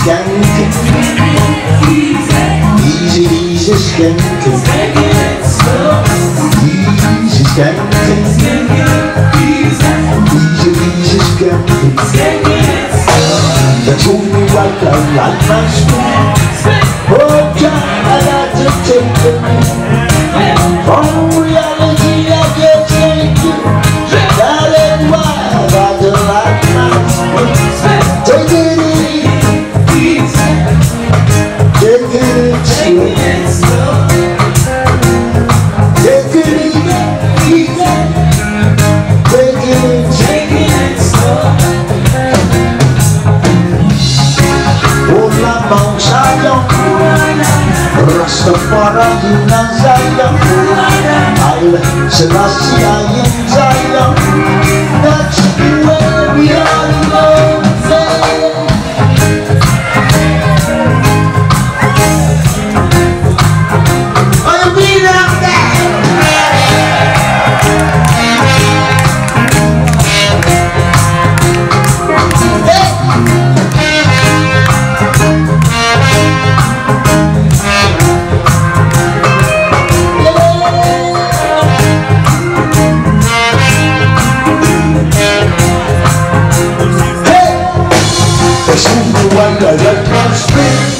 skanking. Easy, easy skanking. Easy skanking. Easy, easy skanking. They told me right I like my spoon. Mount Zion. Rastafari in Zion. Haile Selassie in Zion. That's I'm a the one that let me spin.